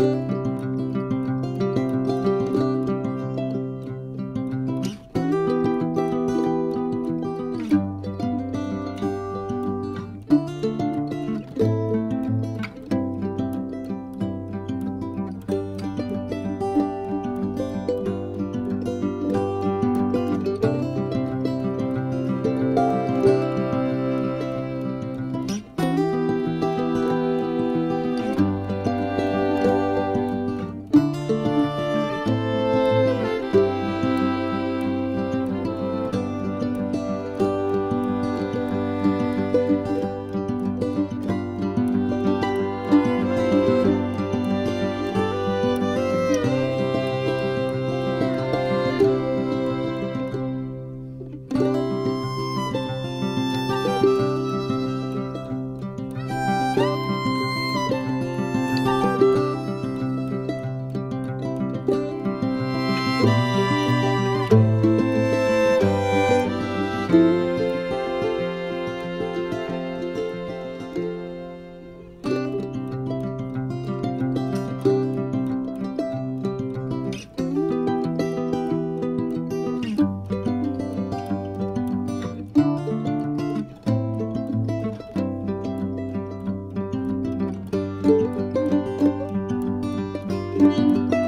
you Música